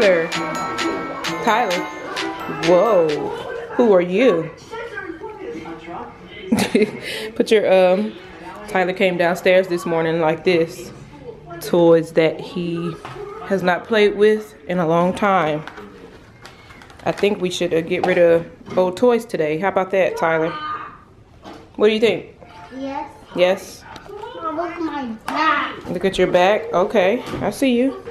Tyler. Whoa. Who are you? Put your um Tyler came downstairs this morning like this. Toys that he has not played with in a long time. I think we should uh, get rid of old toys today. How about that, Tyler? What do you think? Yes. Yes? Look at my back. Look at your back. Okay, I see you.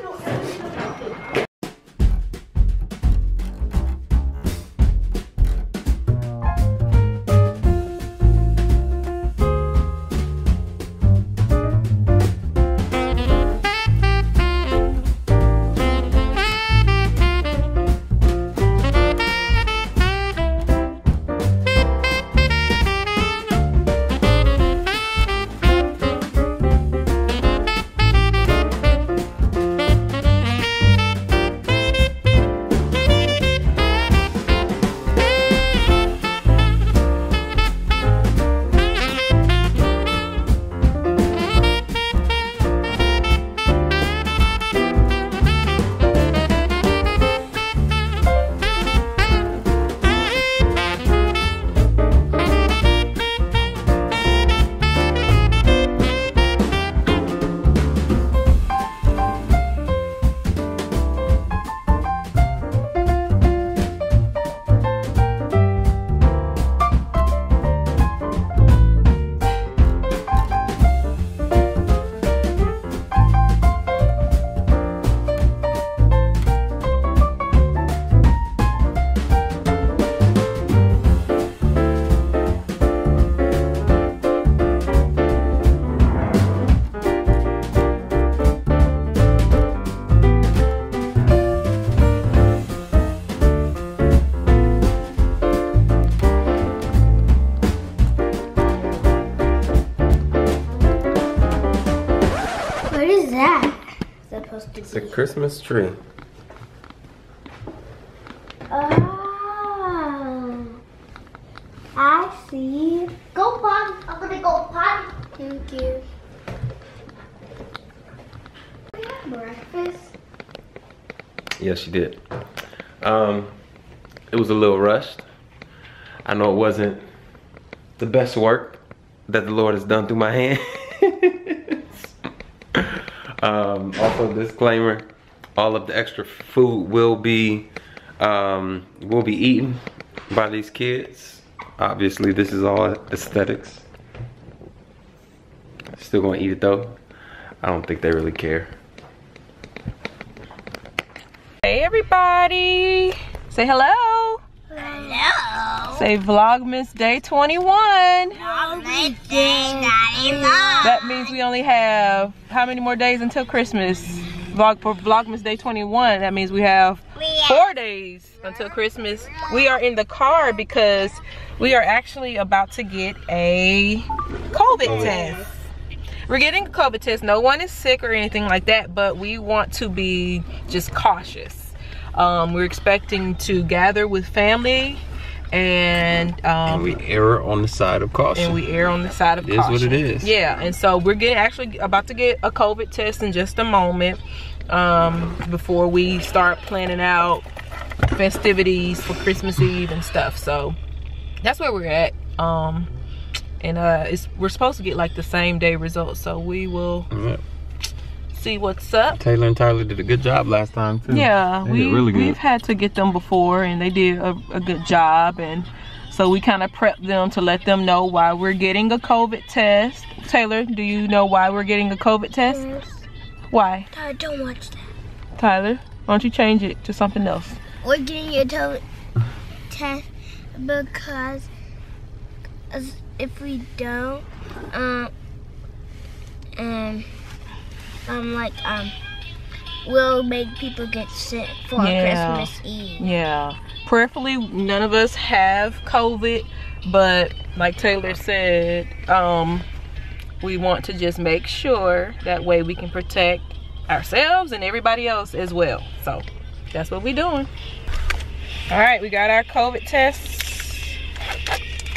Christmas tree. Oh. I see. Go potty. I'm gonna go potty. Thank you. Breakfast. Yes, she did. Um, it was a little rushed. I know it wasn't the best work that the Lord has done through my hands. um, also, disclaimer: all of the extra food will be um, will be eaten by these kids. Obviously, this is all aesthetics. Still gonna eat it though. I don't think they really care. Hey everybody. Say hello. Say Vlogmas Day 21. That means we only have how many more days until Christmas? Vlog for Vlogmas Day 21. That means we have four days until Christmas. We are in the car because we are actually about to get a COVID test. We're getting a COVID test. No one is sick or anything like that, but we want to be just cautious. Um, we're expecting to gather with family and um, And we err on the side of caution. and we err on the side of It is caution. what it is. Yeah, and so we're getting actually about to get a COVID test in just a moment um, before we start planning out festivities for Christmas Eve and stuff. So that's where we're at. Um, and uh, it's we're supposed to get like the same day results, so we will Yep. See what's up. Taylor and Tyler did a good job last time too. Yeah, They we did really good. we've had to get them before, and they did a, a good job. And so we kind of prepped them to let them know why we're getting a COVID test. Taylor, do you know why we're getting a COVID test? Why, I don't watch that. Tyler? Why don't you change it to something else? We're getting a COVID test because if we don't, um, um, um, like, um, we'll make people get sick for Yeah. Christmas Eve. Yeah. Prayerfully, none of us have COVID, but like Taylor said, um, we want to just make sure that way we can protect ourselves and everybody else as well. So that's what we're doing. All right, we got our COVID tests.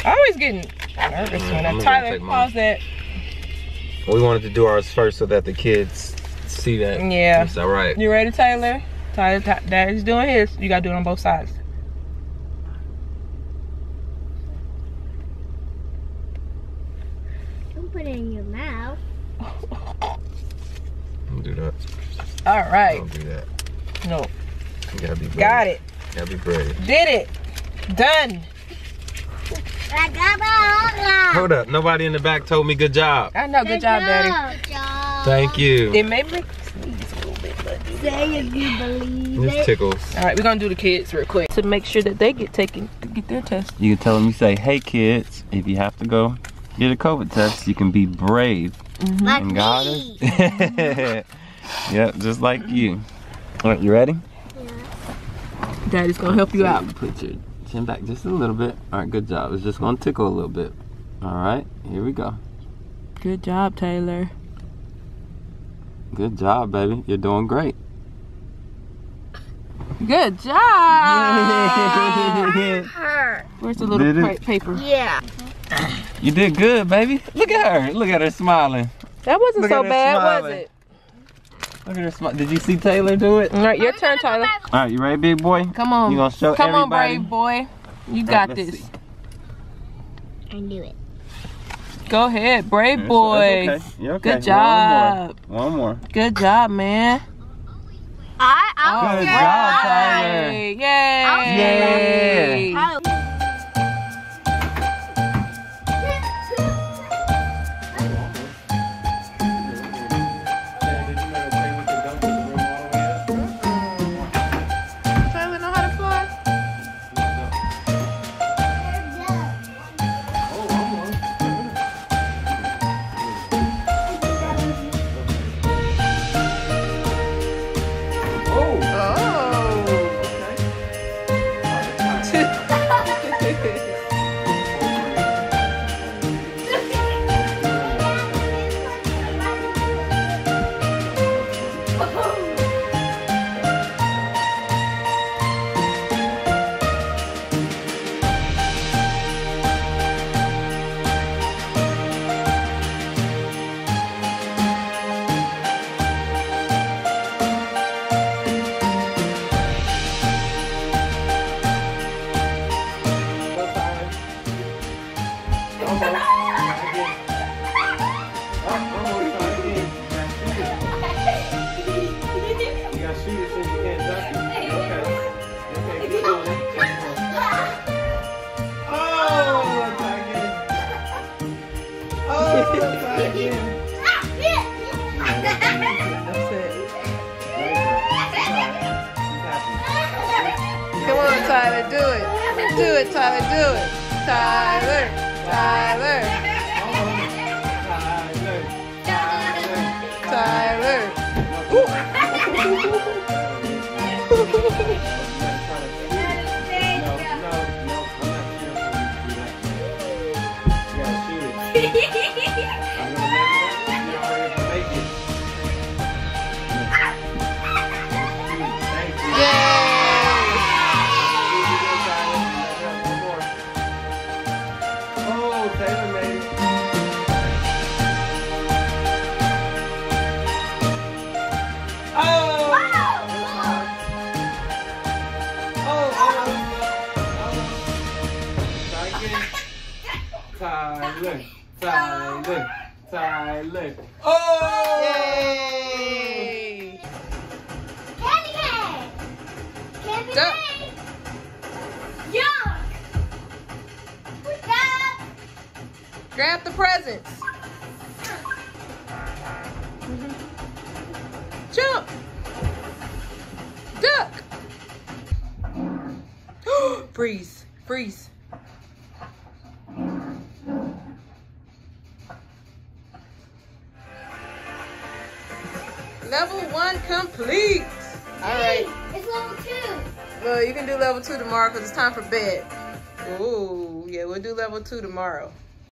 I always getting nervous when I'm I Tyler take mine. pause that. We wanted to do ours first so that the kids see that Yeah. it's all right. You ready, Taylor? Tyler, Ty- Daddy's doing his. You gotta do it on both sides. Don't put it in your mouth. Don't do that. All right. Don't do that. No. You gotta be brave. Got it. Gotta be brave. Did it. Done. I got my Hold up. Nobody in the back told me good job. I know. Good, job, Daddy. Job. Thank you. It made me sneeze a little bit, but Say if you believe This it. tickles. all right, we're gonna do the kids real quick to make sure that they get taken, to get their test. You can tell them you say, hey kids, if you have to go get a COVID test, you can be brave. Mm-hmm. Like And God me. is. yep, just like you. All right, you ready? Yeah. Daddy's gonna help you out. Put your chin back just a little bit. All right, good job. It's just gonna tickle a little bit. All right, here we go. Good job, Taylor. Good job, baby. You're doing great. Good job. Her. Where's the little Did paper? Yeah. you did good, baby. Look at her. Look at her smiling. That wasn't Look so at her bad, was it? Look at her smile. Did you see Taylor do it? All right, your turn, Tyler. All right, you ready, big boy? Come on. You gonna show Come on, brave boy. You got right, this. see. I knew it. Go ahead, brave It's- boy. it's okay. Okay. Good job. One more. One more. Good job, man. I, I Good was job, right. Tyler. Yay! Yay! I- Bye. Tyler, do it. Do it, Tyler, do it. Tyler, Tyler, Tyler. Oh, Tyler. Oh! Yay! Candy cane! Candy cane! Yuck! Yuck! Grab the presents. Jump. Duck. freeze. Freeze. One complete. All right. It's level two. Well, you can do level two tomorrow because it's time for bed. Ooh, yeah, we'll do level two tomorrow.